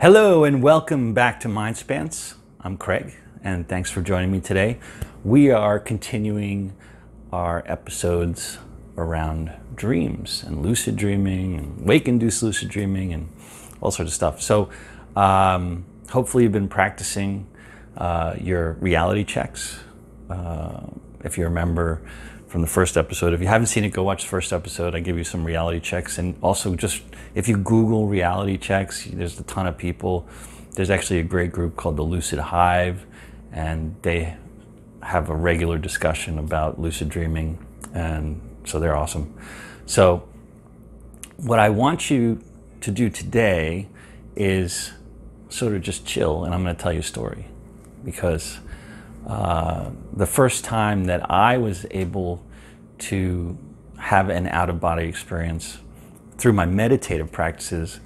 Hello and welcome back to MindSpanse. I'm Craig and thanks for joining me today. We are continuing our episodes around dreams and lucid dreaming and wake induced lucid dreaming and all sorts of stuff. So, um, hopefully, you've been practicing uh, your reality checks. Uh, if you remember from the first episode, if you haven't seen it, go watch the first episode. I give you some reality checks. And also, just if you Google reality checks, there's a ton of people. There's actually a great group called the Lucid Hive, and they have a regular discussion about lucid dreaming. And so they're awesome. So, what I want you to do today is sort of just chill, and I'm going to tell you a story because uh, the first time that I was able to have an out of body experience through my meditative practices,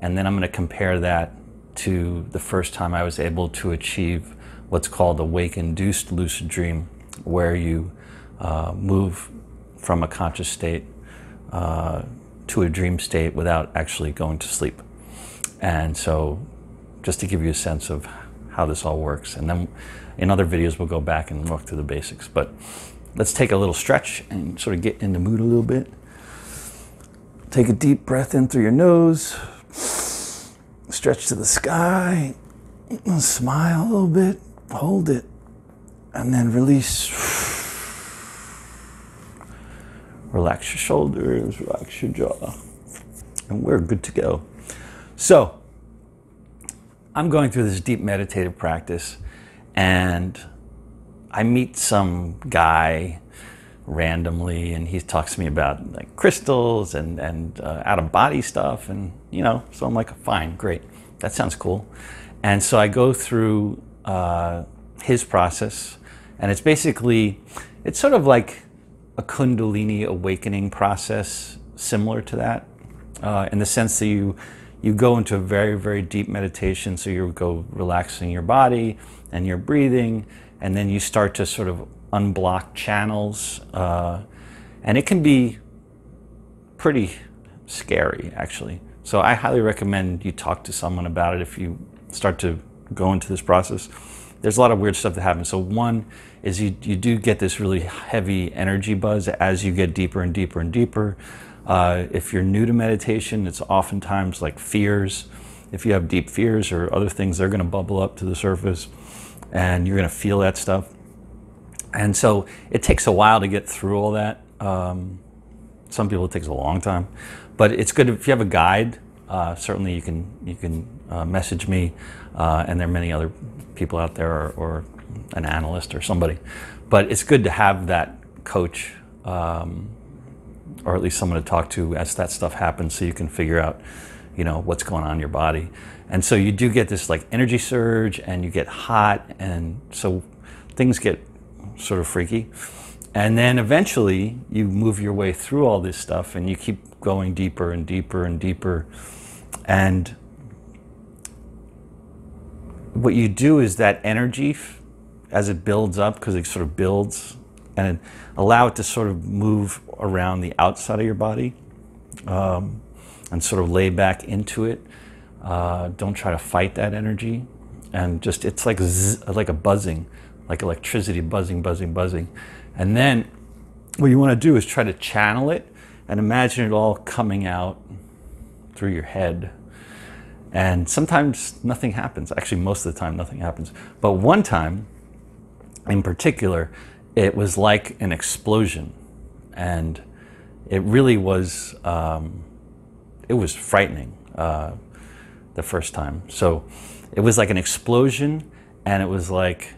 and then I'm going to compare that to the first time I was able to achieve what's called a wake induced lucid dream, where you uh, move from a conscious state uh, to a dream state without actually going to sleep. And so, just to give you a sense of how this all works, and then in other videos we'll go back and walk through the basics. But let's take a little stretch and sort of get in the mood a little bit. Take a deep breath in through your nose, stretch to the sky, smile a little bit, hold it, and then release. Relax your shoulders, relax your jaw, and we're good to go. So, I'm going through this deep meditative practice, and I meet some guy randomly, and he talks to me about like crystals and and uh, out of body stuff, and you know, so I'm like, fine, great, that sounds cool, and so I go through uh, his process, and it's basically, it's sort of like a Kundalini awakening process, similar to that, uh, in the sense that you you go into a very very deep meditation, so you go relaxing your body and your breathing, and then you start to sort of unblock channels, uh, and it can be pretty scary actually. So I highly recommend you talk to someone about it if you start to go into this process. There's a lot of weird stuff that happens. So one is you, you do get this really heavy energy buzz as you get deeper and deeper and deeper. Uh, if you're new to meditation, it's oftentimes like fears. If you have deep fears or other things, they're going to bubble up to the surface and you're going to feel that stuff. And so it takes a while to get through all that. Um, some people it takes a long time, but it's good if you have a guide. Uh, certainly, you can you can uh, message me, uh, and there are many other people out there, or, or, an analyst or somebody. But it's good to have that coach, um, or at least someone to talk to as that stuff happens, so you can figure out, you know, what's going on in your body. And so you do get this like energy surge, and you get hot, and so things get sort of freaky. And then eventually you move your way through all this stuff and you keep going deeper and deeper and deeper. And what you do is that energy, as it builds up, because it sort of builds, and allow it to sort of move around the outside of your body um, and sort of lay back into it. Uh, don't try to fight that energy. And just, it's like, zzz, like a buzzing, like electricity buzzing, buzzing, buzzing. And then what you want to do is try to channel it and imagine it all coming out through your head. And sometimes nothing happens. Actually, most of the time, nothing happens. But one time in particular, it was like an explosion. And it really was, um, it was frightening uh, the first time. So it was like an explosion, and it was like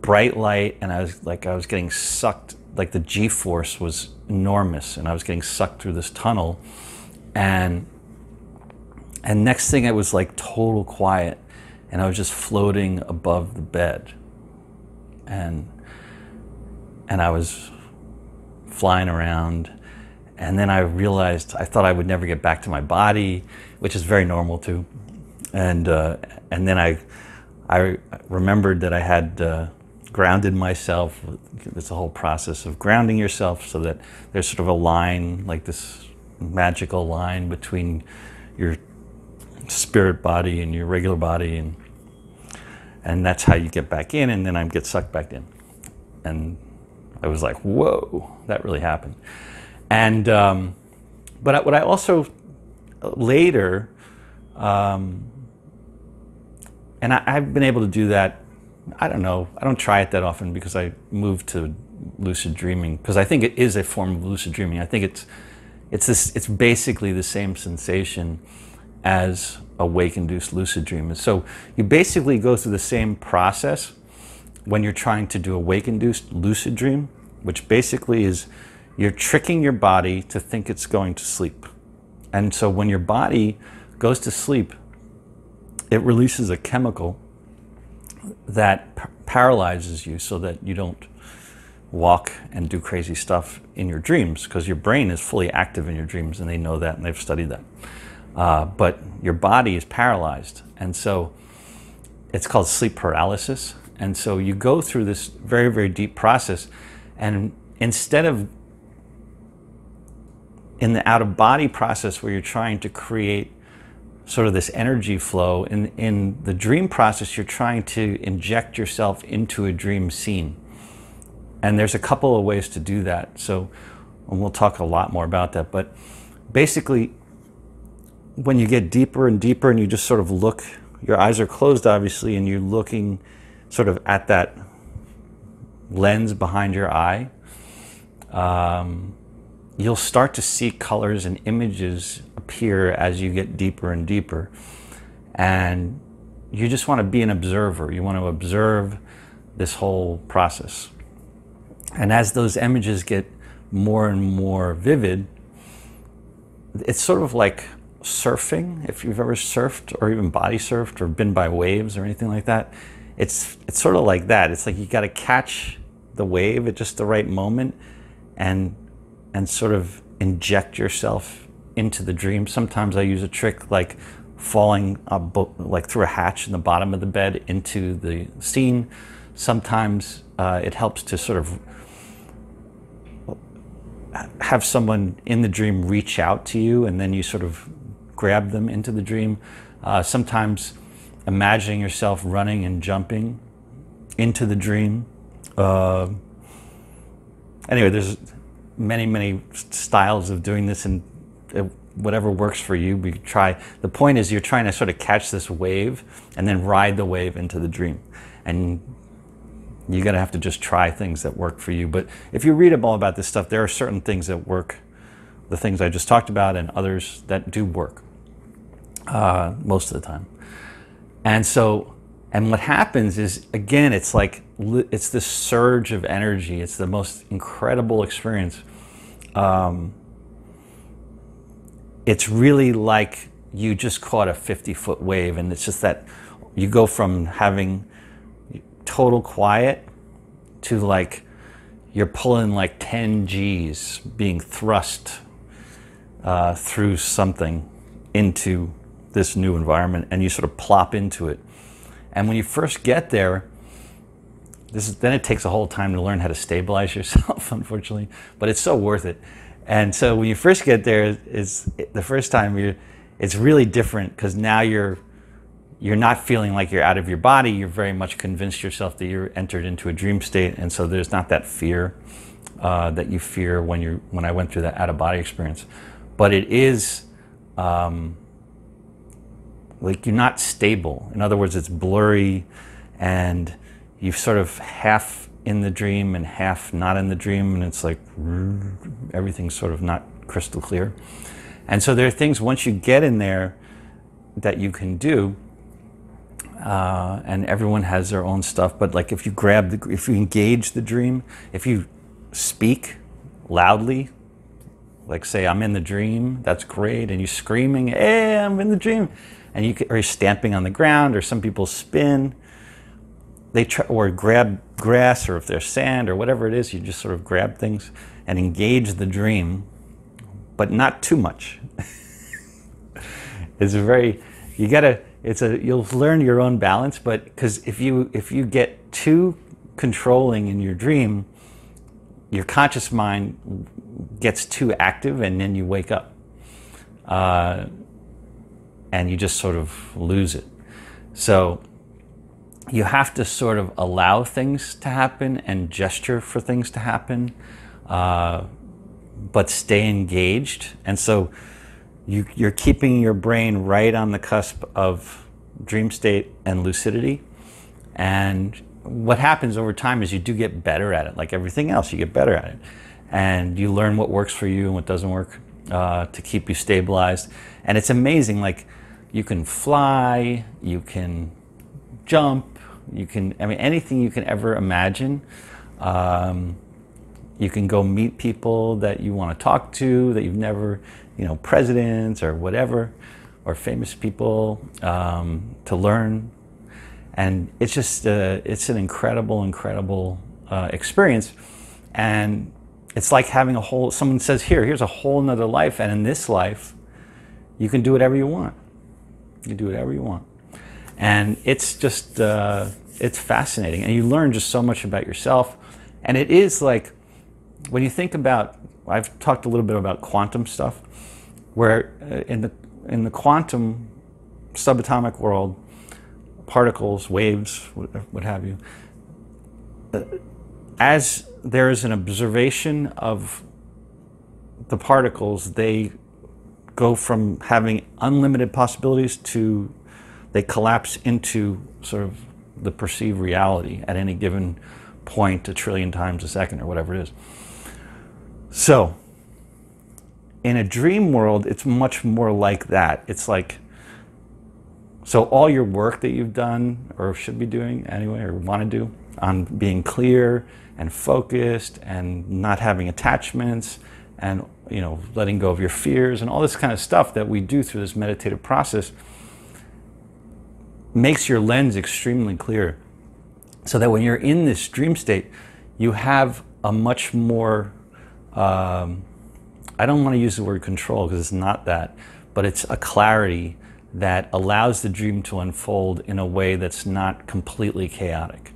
bright light, and I was like, I was getting sucked, like the G force was enormous, and I was getting sucked through this tunnel. And and next thing, it was like total quiet, and I was just floating above the bed, and and I was flying around, and then I realized I thought I would never get back to my body, which is very normal too, and uh, and then I I remembered that I had uh, grounded myself. It's a whole process of grounding yourself so that there's sort of a line, like this magical line between your spirit body and your regular body, and and that's how you get back in, and then I get sucked back in, and I was like, whoa, that really happened, and um, but what I also later, um, and I, I've been able to do that. I don't know. I don't try it that often because I moved to lucid dreaming because I think it is a form of lucid dreaming. I think it's it's this it's basically the same sensation as a wake induced lucid dream. So you basically go through the same process when you're trying to do a wake induced lucid dream, which basically is you're tricking your body to think it's going to sleep. And so when your body goes to sleep, it releases a chemical that p- paralyzes you so that you don't walk and do crazy stuff in your dreams because your brain is fully active in your dreams and they know that and they've studied that. Uh, but your body is paralyzed. And so it's called sleep paralysis. And so you go through this very, very deep process. And instead of in the out of body process where you're trying to create sort of this energy flow, in, in the dream process, you're trying to inject yourself into a dream scene. And there's a couple of ways to do that. So, and we'll talk a lot more about that. But basically, when you get deeper and deeper and you just sort of look, your eyes are closed, obviously, and you're looking sort of at that lens behind your eye, um, you'll start to see colors and images appear as you get deeper and deeper. And you just want to be an observer. You want to observe this whole process. And as those images get more and more vivid, it's sort of like surfing. If you've ever surfed or even body surfed or been by waves or anything like that, it's it's sort of like that. It's like you got to catch the wave at just the right moment and and sort of inject yourself into the dream. Sometimes I use a trick like falling up, like through a hatch in the bottom of the bed into the scene. Sometimes uh, it helps to sort of have someone in the dream reach out to you and then you sort of grab them into the dream. Uh, sometimes imagining yourself running and jumping into the dream. Uh, anyway, there's many, many styles of doing this, and whatever works for you, we try. The point is, you're trying to sort of catch this wave and then ride the wave into the dream. And you're going to have to just try things that work for you. But if you read all about this stuff, there are certain things that work, the things I just talked about, and others that do work uh, most of the time. And so, and what happens is, again, it's like, it's this surge of energy. It's the most incredible experience. Um, it's really like you just caught a 50 foot wave, and it's just that you go from having total quiet to like you're pulling like 10 G's being thrust uh, through something into this new environment and you sort of plop into it. And when you first get there, this is, then it takes a whole time to learn how to stabilize yourself, unfortunately, but it's so worth it. And so when you first get there, it's the first time you it's really different because now you're you're not feeling like you're out of your body. You're very much convinced yourself that you're entered into a dream state, and so there's not that fear uh, that you fear when you when I went through that out of body experience. But it is um, like you're not stable. In other words, it's blurry, and you've sort of half in the dream and half not in the dream, and it's like everything's sort of not crystal clear. And so there are things once you get in there that you can do uh, and everyone has their own stuff. But like if you grab the, if you engage the dream, if you speak loudly, like say I'm in the dream, that's great, and you're screaming, "Hey, I'm in the dream," and you are stamping on the ground, or some people spin. They try or grab grass, or if there's sand or whatever it is, you just sort of grab things and engage the dream, but not too much. it's very you gotta it's a you'll learn your own balance but because if you if you get too controlling in your dream your conscious mind gets too active and then you wake up uh, and you just sort of lose it. So you have to sort of allow things to happen and gesture for things to happen, uh, but stay engaged. And so you, you're keeping your brain right on the cusp of dream state and lucidity. And what happens over time is you do get better at it, like everything else, you get better at it. And you learn what works for you and what doesn't work uh, to keep you stabilized. And it's amazing, like you can fly, you can jump, you can, I mean, anything you can ever imagine. Um, you can go meet people that you want to talk to that you've never, you know, presidents or whatever, or famous people um, to learn. And it's just, uh, it's an incredible, incredible uh, experience. And it's like having a whole, someone says, here, here's a whole nother life. And in this life, you can do whatever you want. You do whatever you want. And it's just, uh, it's fascinating. And you learn just so much about yourself. And it is like, when you think about, I've talked a little bit about quantum stuff, where uh, in the, in the quantum subatomic world, particles, waves, what have you, uh, as there is an observation of the particles, they go from having unlimited possibilities to they collapse into sort of the perceived reality at any given point a trillion times a second or whatever it is. So, in a dream world, it's much more like that. It's like, so all your work that you've done or should be doing anyway, or want to do on being clear and focused and not having attachments and you know letting go of your fears and all this kind of stuff that we do through this meditative process makes your lens extremely clear. So that when you're in this dream state you have a much more um, i don't want to use the word control because it's not that but it's a clarity that allows the dream to unfold in a way that's not completely chaotic.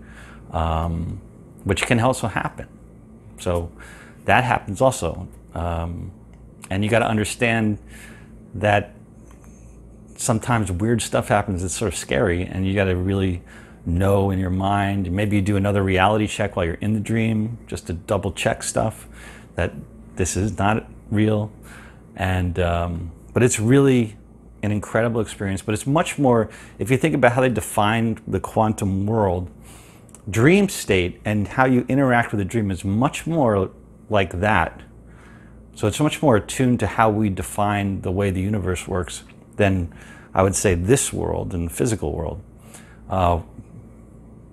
Um, which can also happen so that happens also um, and you got to understand that sometimes weird stuff happens It's sort of scary, and you got to really know in your mind. Maybe you do another reality check while you're in the dream, just to double check stuff that this is not real. And um, but it's really an incredible experience. But it's much more if you think about how they defined the quantum world. Dream state and how you interact with the dream is much more like that so it's much more attuned to how we define the way the universe works than I would say this world and the physical world, uh,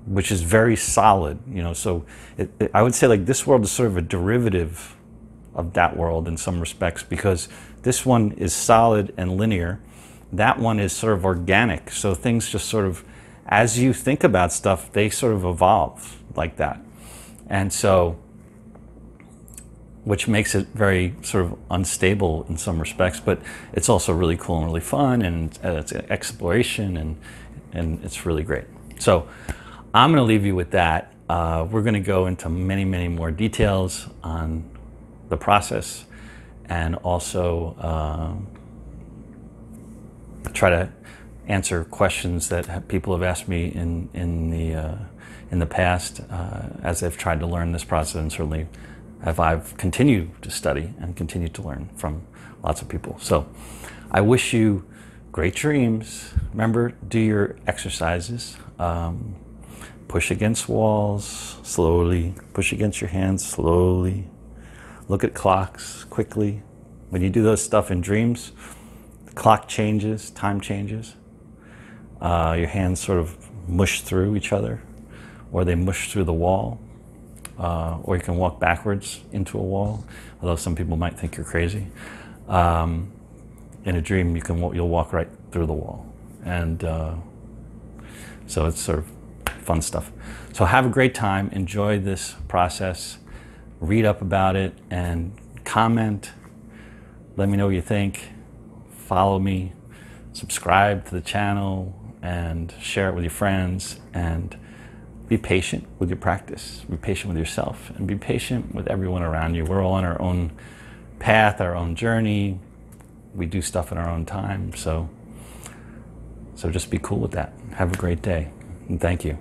which is very solid. You know, so it, it, I would say like this world is sort of a derivative of that world in some respects because this one is solid and linear. That one is sort of organic. So things just sort of, as you think about stuff, they sort of evolve like that. And so which makes it very sort of unstable in some respects, but it's also really cool and really fun, and uh, it's exploration, and and it's really great. So I'm going to leave you with that. Uh, we're going to go into many, many more details on the process, and also uh, try to answer questions that people have asked me in in the uh, in the past uh, as they've tried to learn this process, and certainly have I've continued to study and continued to learn from lots of people. So I wish you great dreams. Remember, do your exercises. Um, push against walls slowly. Push against your hands slowly. Look at clocks quickly. When you do those stuff in dreams, the clock changes, time changes. Uh, your hands sort of mush through each other, or they mush through the wall uh, or you can walk backwards into a wall, although some people might think you're crazy. Um, in a dream, you can you'll walk right through the wall, and uh, so it's sort of fun stuff. So have a great time. Enjoy this process. Read up about it and comment. Let me know what you think. Follow me. Subscribe to the channel and share it with your friends and be patient with your practice, be patient with yourself, and be patient with everyone around you. We're all on our own path, our own journey. We do stuff in our own time. So So just be cool with that. Have a great day. And thank you.